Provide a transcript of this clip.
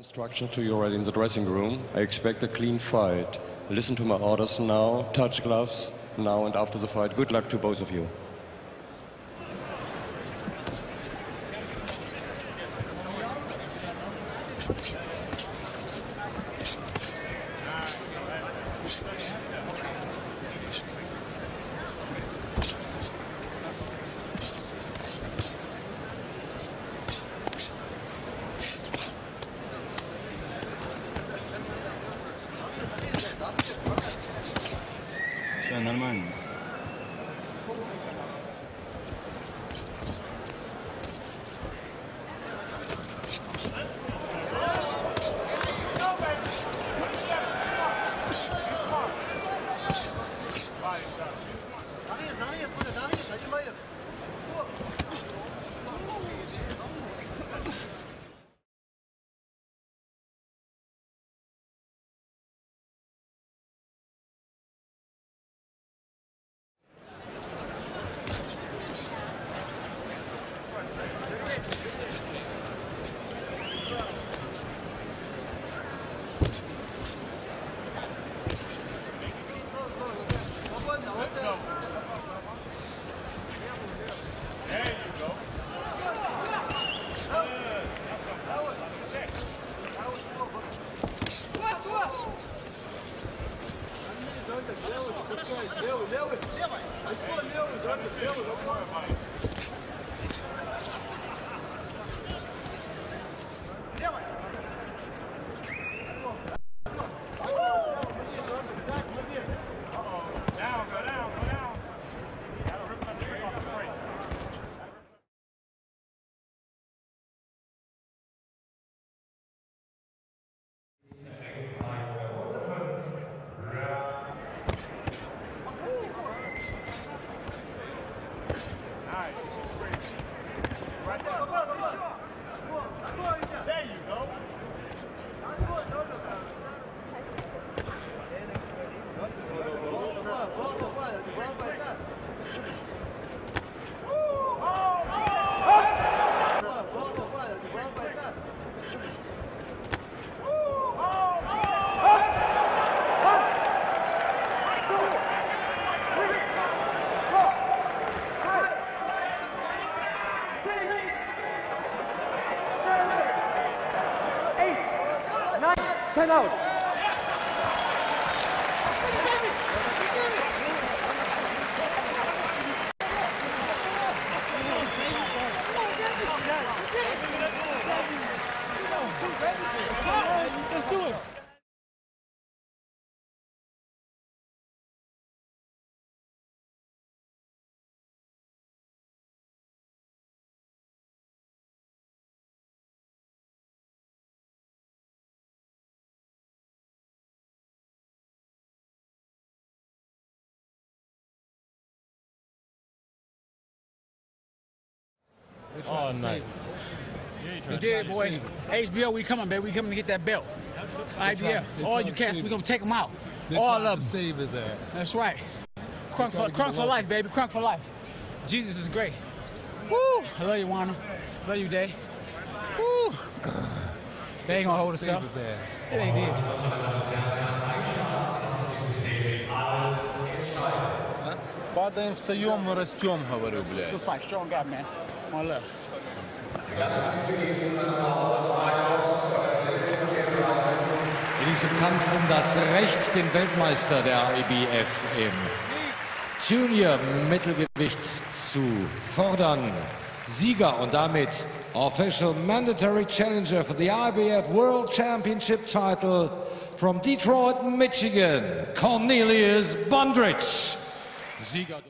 Instructions to you already in the dressing room. I expect a clean fight. Listen to my orders now. Touch gloves now and after the fight. Good luck to both of you. Да, нормально. Давай, давай, смотри, давай, зажимаем. Делай, делай. А что делай? Делай, давай. There you go. Ten out. Let's do it. All night. We did, boy. HBO, we coming, baby. We coming to get that belt. IBF. All you cats, we gonna take them out. All of them. Save his ass. That's right. Crunk trying for, to get crunk for along. life, baby. Crunk for life. Jesus is great. Woo! I love you, Wanda. Love you, Day. Woo! They ain't gonna hold us Save up. his ass. Yeah, they did. Падаем, встаем, мы растем, говорю, блядь. Good fight. Strong guy, man. Love. In diesem Kampf um das Recht, den Weltmeister der IBF im Junior-Mittelgewicht zu fordern. Sieger und damit Official Mandatory Challenger for the IBF World Championship title from Detroit, Michigan, Cornelius Bondrich. Sieger.